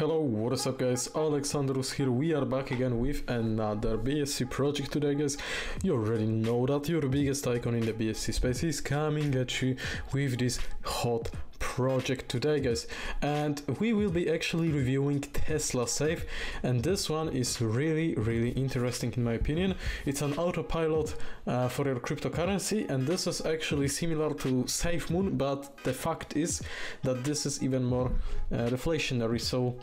Hello, what is up guys, Alexandrus here, we are back again with another BSC project today guys. You already know that your biggest icon in the BSC space is coming at you with this hot project today guys. And we will be actually reviewing Tesla Safe and this one is really really interesting in my opinion. It's an autopilot uh, for your cryptocurrency and this is actually similar to SafeMoon but the fact is that this is even more uh, deflationary so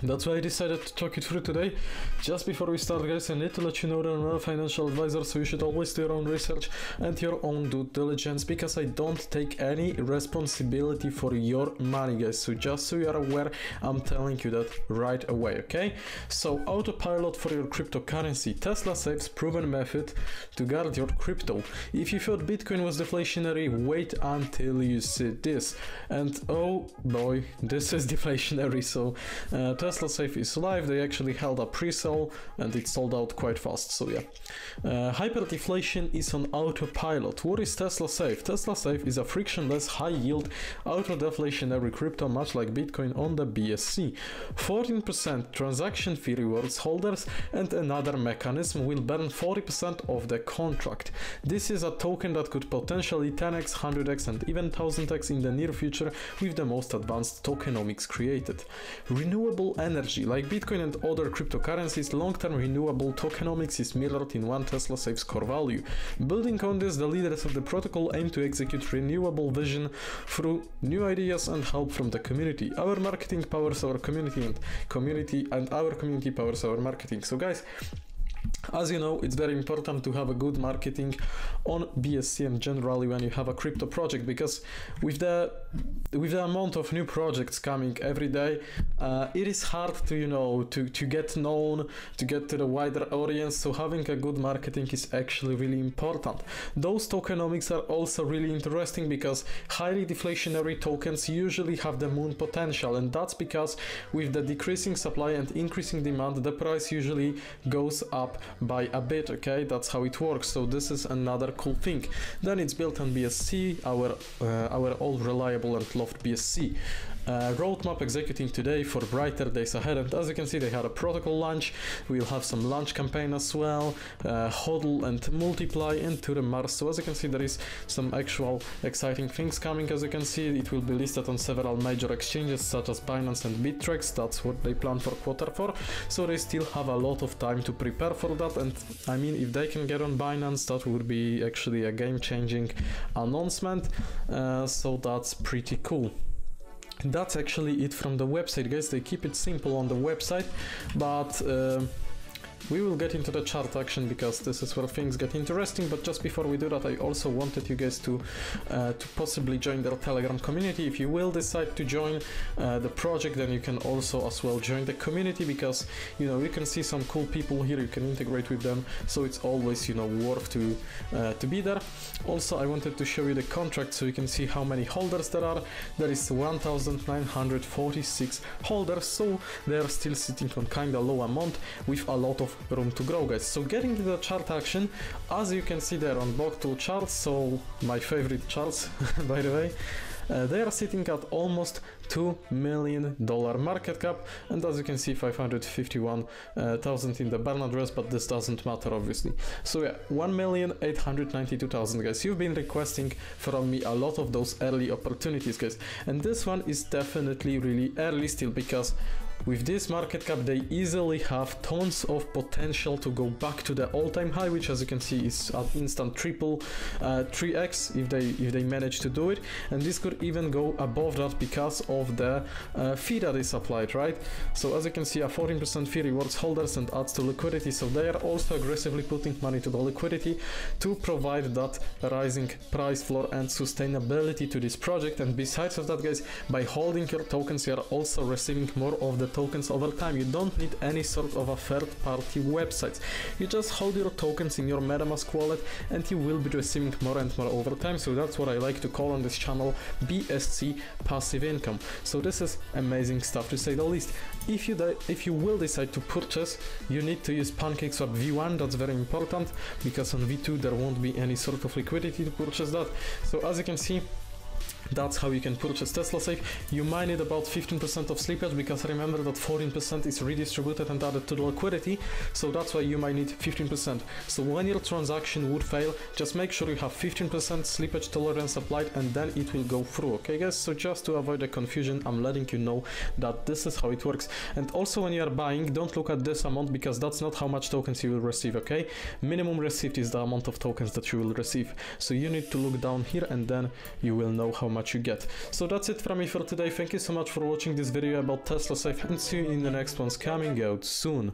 that's why I decided to talk it through today. Just before we start guys, I need to let you know that I'm not a financial advisor, so you should always do your own research and your own due diligence because I don't take any responsibility for your money guys. So just so you are aware, I'm telling you that right away, okay? So autopilot for your cryptocurrency. Tesla Safe's proven method to guard your crypto. If you thought Bitcoin was deflationary, wait until you see this. And oh boy, this is deflationary, so uh, Tesla Safe is live, they actually held a pre-sale and it sold out quite fast, so yeah. Uh, hyperdeflation is on autopilot. What is Tesla Safe? Tesla Safe is a frictionless, high-yield, auto-deflationary crypto much like Bitcoin on the BSC. 14% transaction fee rewards holders and another mechanism will burn 40% of the contract. This is a token that could potentially 10x, 100x and even 1000x in the near future with the most advanced tokenomics created. Renewable energy. Like Bitcoin and other cryptocurrencies, long-term renewable tokenomics is mirrored in one Tesla Safe's core value. Building on this, the leaders of the protocol aim to execute renewable vision through new ideas and help from the community. Our marketing powers our community and community and our community powers our marketing. So guys, as you know, it's very important to have a good marketing on BSC and generally when you have a crypto project because with the with the amount of new projects coming every day, uh, it is hard to you know to to get known, to get to the wider audience. So having a good marketing is actually really important. Those tokenomics are also really interesting because highly deflationary tokens usually have the moon potential, and that's because with the decreasing supply and increasing demand, the price usually goes up by a bit okay? That's how it works. So this is another cool thing. Then it's built on bsc our uh, our old reliable and loved bsc uh, roadmap executing today for brighter days ahead. And as you can see they had a protocol launch. We'll have some launch campaign as well uh, hodl and multiply into the mars. So as you can see there is some actual exciting things coming. As you can see it will be listed on several major exchanges such as binance and bittrex. That's what they plan for quarter four. So they still have a lot of time to prepare for that. And I mean if they can get on Binance that would be actually a game-changing announcement. Uh, so that's pretty cool that's actually it from the website guys. They keep it simple on the website but uh, we will get into the chart action because this is where things get interesting, but just before we do that, I also wanted you guys to uh, to possibly join their Telegram community. If you will decide to join uh, the project, then you can also as well join the community because you know you can see some cool people here. You can integrate with them, so it's always you know worth to uh, to be there. Also, I wanted to show you the contract so you can see how many holders there are. There is 1,946 holders, so they are still sitting on kind of low amount with a lot of room to grow guys. So getting to the chart action as you can see there on block 2 charts so my favorite charts by the way uh, they are sitting at almost 2 million dollar market cap. And as you can see 551,000 in the burn address but this doesn't matter obviously. So yeah 1,892,000 guys. You've been requesting from me a lot of those early opportunities guys. And this one is definitely really early still because with this market cap they easily have tons of potential to go back to the all-time high which as you can see is an instant triple uh, 3x if they if they manage to do it. And this could even go above that because of the uh, fee that is applied right? So as you can see a 14% fee rewards holders and adds to liquidity. So they are also aggressively putting money to the liquidity to provide that rising price floor and sustainability to this project. And besides of that guys by holding your tokens you are also receiving more of the tokens over time. You don't need any sort of a third party websites you just hold your tokens in your metamask wallet and you will be receiving more and more over time. So that's what i like to call on this channel bsc passive income. So this is amazing stuff to say the least. If you if you will decide to purchase you need to use pancakeswap v1 that's very important because on v2 there won't be any sort of liquidity to purchase that. So as you can see that's how you can purchase Tesla Safe. You might need about 15% of slippage because remember that 14% is redistributed and added to the liquidity, so that's why you might need 15%. So when your transaction would fail, just make sure you have 15% slippage tolerance applied and then it will go through, okay guys? So just to avoid the confusion, I'm letting you know that this is how it works. And also when you are buying, don't look at this amount because that's not how much tokens you will receive, okay? Minimum received is the amount of tokens that you will receive. So you need to look down here and then you will know how much you get. So that's it from me for today. Thank you so much for watching this video about Tesla Safe and see you in the next ones coming out soon.